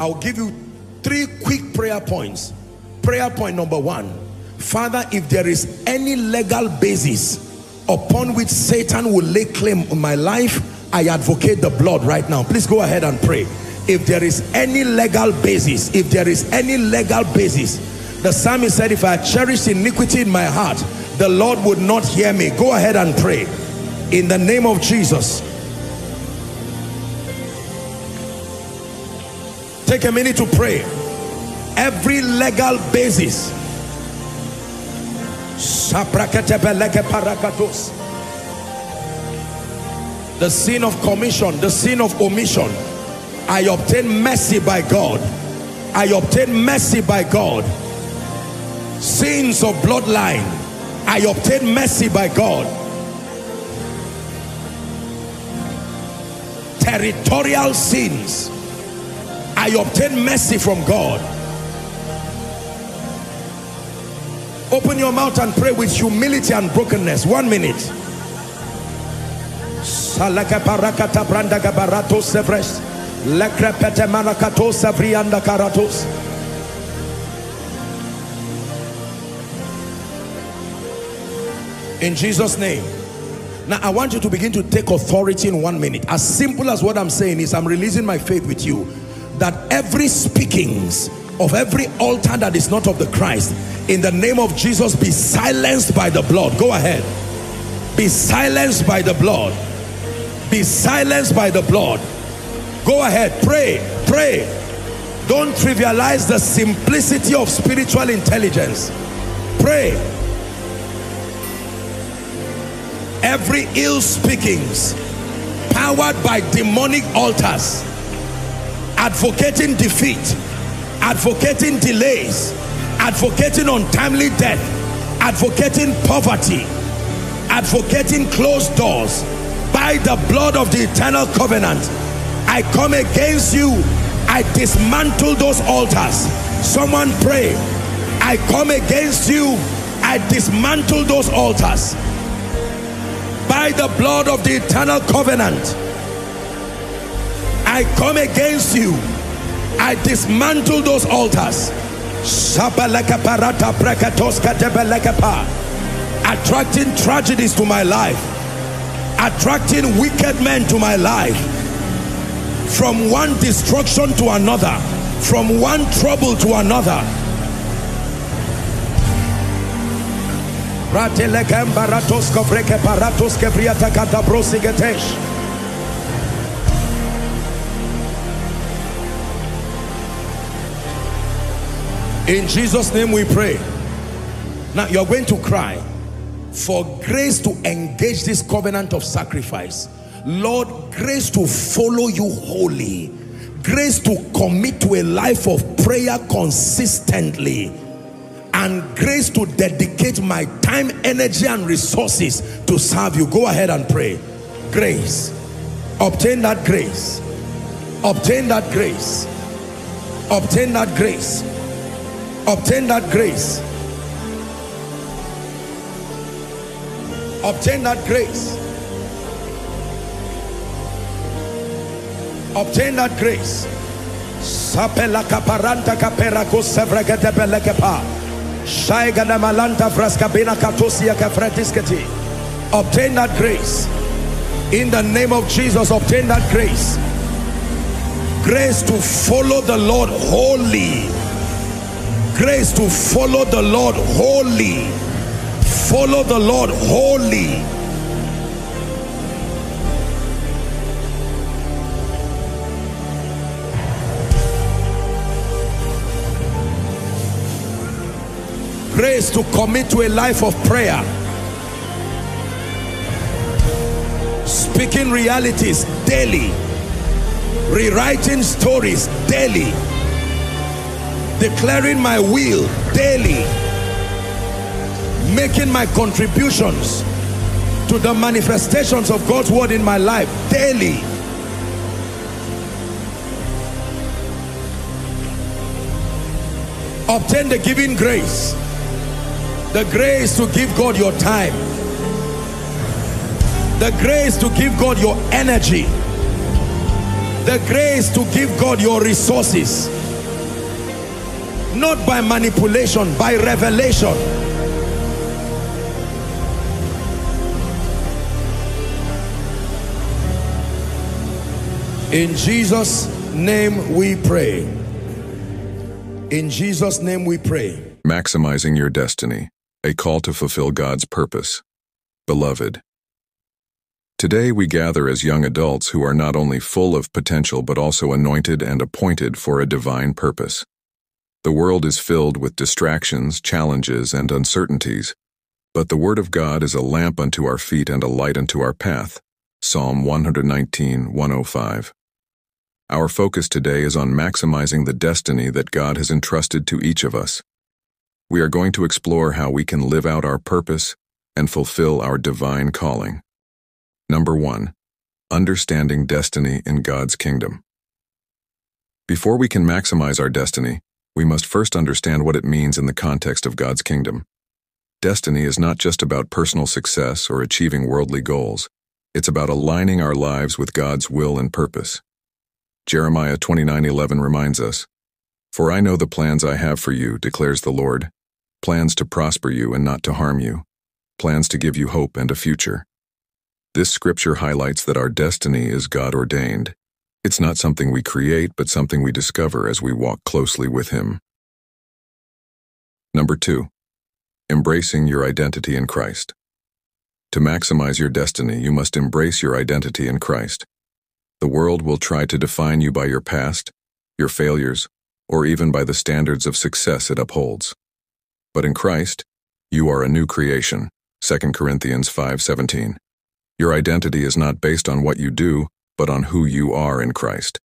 I'll give you three quick prayer points. Prayer point number one. Father, if there is any legal basis upon which Satan will lay claim on my life, I advocate the blood right now. Please go ahead and pray. If there is any legal basis, if there is any legal basis, the psalmist said, if I cherish iniquity in my heart, the Lord would not hear me. Go ahead and pray. In the name of Jesus. Take a minute to pray. Every legal basis. The sin of commission, the sin of omission. I obtain mercy by God. I obtain mercy by God. Sins of bloodline. I obtain mercy by God. Territorial sins. I obtain mercy from God. Open your mouth and pray with humility and brokenness. One minute. Salaka parakata baratos sevres. Lekrepete karatos. In Jesus' name. Now I want you to begin to take authority in one minute. As simple as what I'm saying is I'm releasing my faith with you. That every speakings of every altar that is not of the Christ in the name of Jesus be silenced by the blood. Go ahead. Be silenced by the blood. Be silenced by the blood. Go ahead. Pray. Pray. Don't trivialize the simplicity of spiritual intelligence. Pray. Every ill speakings powered by demonic altars advocating defeat advocating delays advocating untimely death advocating poverty advocating closed doors. By the blood of the eternal covenant I come against you. I dismantle those altars. Someone pray. I come against you. I dismantle those altars. By the blood of the eternal covenant I come against you. I dismantle those altars. Attracting tragedies to my life. Attracting wicked men to my life. From one destruction to another. From one trouble to another In Jesus' name we pray. Now you're going to cry for grace to engage this covenant of sacrifice. Lord, grace to follow you wholly. Grace to commit to a life of prayer consistently. And grace to dedicate my time, energy, and resources to serve you. Go ahead and pray. Grace. Obtain that grace. Obtain that grace. Obtain that grace obtain that grace. Obtain that grace. Obtain that grace. Sapela malanta obtain that grace. In the name of Jesus obtain that grace. Grace to follow the Lord wholly grace to follow the Lord wholly. Follow the Lord wholly. Grace to commit to a life of prayer. Speaking realities daily. Rewriting stories daily declaring my will daily making my contributions to the manifestations of God's word in my life daily obtain the giving grace the grace to give God your time the grace to give God your energy The grace to give God your resources. Not by manipulation, by revelation. In Jesus' name we pray. In Jesus' name we pray. Maximizing your destiny, a call to fulfill God's purpose. Beloved, today we gather as young adults who are not only full of potential but also anointed and appointed for a divine purpose. The world is filled with distractions, challenges, and uncertainties, but the Word of God is a lamp unto our feet and a light unto our path. Psalm 119, 105. Our focus today is on maximizing the destiny that God has entrusted to each of us. We are going to explore how we can live out our purpose and fulfill our divine calling. Number 1. Understanding destiny in God's kingdom. Before we can maximize our destiny, we must first understand what it means in the context of God's kingdom. Destiny is not just about personal success or achieving worldly goals. It's about aligning our lives with God's will and purpose. Jeremiah 29:11 reminds us, For I know the plans I have for you, declares the Lord, plans to prosper you and not to harm you, plans to give you hope and a future. This scripture highlights that our destiny is God-ordained. It's not something we create, but something we discover as we walk closely with Him. Number 2. Embracing your identity in Christ. To maximize your destiny, you must embrace your identity in Christ. The world will try to define you by your past, your failures, or even by the standards of success it upholds. But in Christ, you are a new creation. 2 Corinthians 5:17. Your identity is not based on what you do, but on who you are in Christ.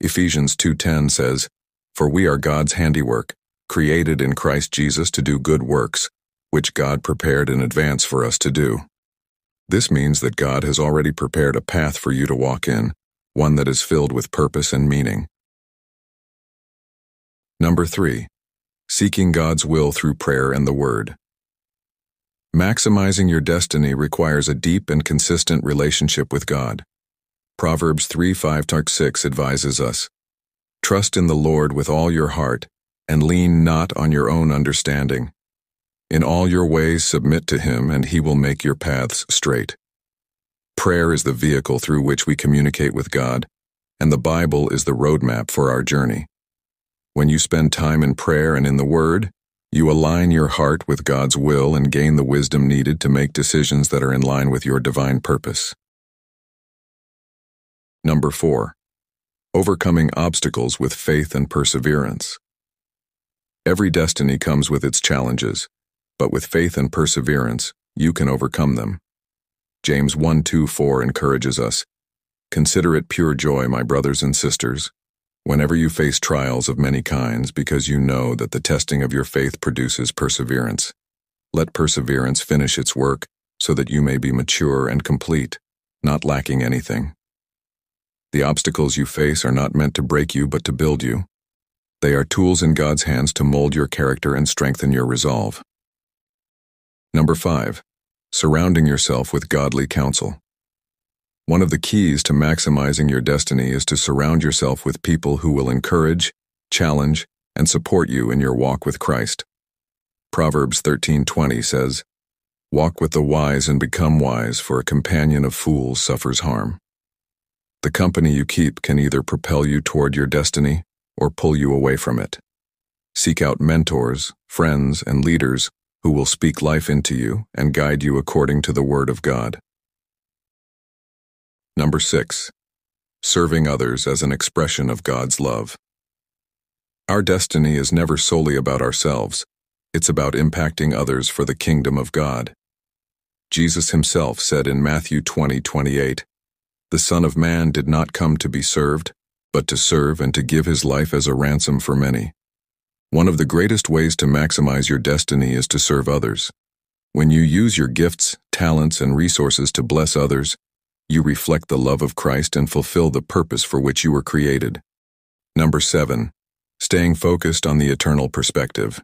Ephesians 2:10 says, "For we are God's handiwork, created in Christ Jesus to do good works, which God prepared in advance for us to do." This means that God has already prepared a path for you to walk in, one that is filled with purpose and meaning. Number 3. Seeking God's will through prayer and the Word. Maximizing your destiny requires a deep and consistent relationship with God. Proverbs 3 5 6 advises us Trust in the Lord with all your heart, and lean not on your own understanding. In all your ways submit to Him, and He will make your paths straight. Prayer is the vehicle through which we communicate with God, and the Bible is the roadmap for our journey. When you spend time in prayer and in the Word, you align your heart with God's will and gain the wisdom needed to make decisions that are in line with your divine purpose. Number 4. Overcoming obstacles with faith and perseverance. Every destiny comes with its challenges, but with faith and perseverance, you can overcome them. James 1 2 4 encourages us Consider it pure joy, my brothers and sisters, whenever you face trials of many kinds, because you know that the testing of your faith produces perseverance. Let perseverance finish its work, so that you may be mature and complete, not lacking anything. The obstacles you face are not meant to break you, but to build you. They are tools in God's hands to mold your character and strengthen your resolve. Number 5 surrounding yourself with godly counsel. One of the keys to maximizing your destiny is to surround yourself with people who will encourage, challenge, and support you in your walk with Christ. Proverbs 13:20 says, "Walk with the wise and become wise, for a companion of fools suffers harm." The company you keep can either propel you toward your destiny or pull you away from it. Seek out mentors, friends, and leaders who will speak life into you and guide you according to the Word of God. Number 6. Serving others as an expression of God's love. Our destiny is never solely about ourselves, it's about impacting others for the kingdom of God. Jesus himself said in Matthew 20, 28, The Son of Man did not come to be served, but to serve and to give his life as a ransom for many. One of the greatest ways to maximize your destiny is to serve others. When you use your gifts, talents, and resources to bless others, you reflect the love of Christ and fulfill the purpose for which you were created. Number 7. Staying focused on the eternal perspective.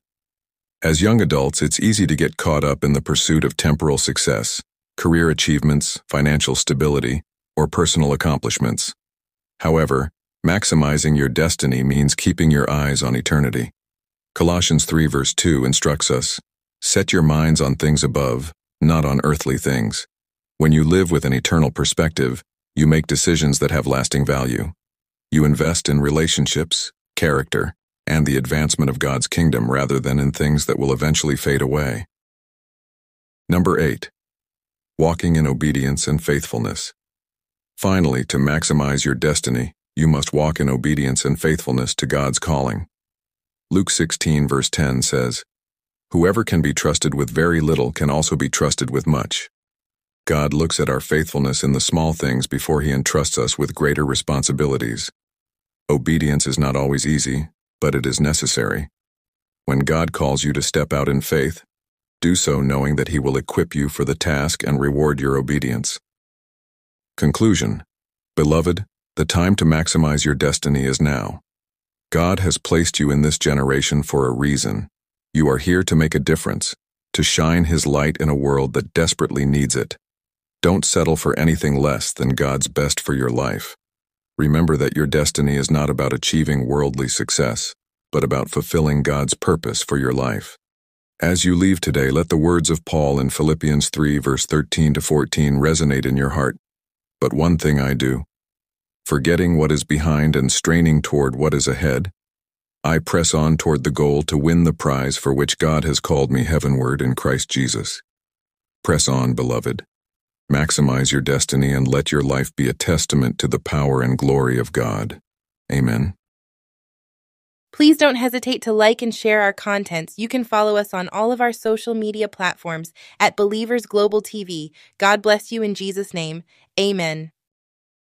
As young adults, it's easy to get caught up in the pursuit of temporal success, career achievements, financial stability, or personal accomplishments. However, maximizing your destiny means keeping your eyes on eternity. Colossians 3 verse 2 instructs us, Set your minds on things above, not on earthly things. When you live with an eternal perspective, you make decisions that have lasting value. You invest in relationships, character, and the advancement of God's kingdom rather than in things that will eventually fade away. Number 8. Walking in obedience and faithfulness. Finally, to maximize your destiny, you must walk in obedience and faithfulness to God's calling. Luke 16 verse 10 says, Whoever can be trusted with very little can also be trusted with much. God looks at our faithfulness in the small things before he entrusts us with greater responsibilities. Obedience is not always easy, but it is necessary. When God calls you to step out in faith, do so knowing that he will equip you for the task and reward your obedience. Conclusion Beloved, the time to maximize your destiny is now. God has placed you in this generation for a reason. You are here to make a difference, to shine his light in a world that desperately needs it. Don't settle for anything less than God's best for your life. Remember that your destiny is not about achieving worldly success, but about fulfilling God's purpose for your life. As you leave today, let the words of Paul in Philippians 3 verse 13 to 14 resonate in your heart. But one thing I do, forgetting what is behind and straining toward what is ahead, I press on toward the goal to win the prize for which God has called me heavenward in Christ Jesus. Press on, beloved. Maximize your destiny and let your life be a testament to the power and glory of God. Amen. Please don't hesitate to like and share our contents. You can follow us on all of our social media platforms at Believers Global TV. God bless you in Jesus' name. Amen.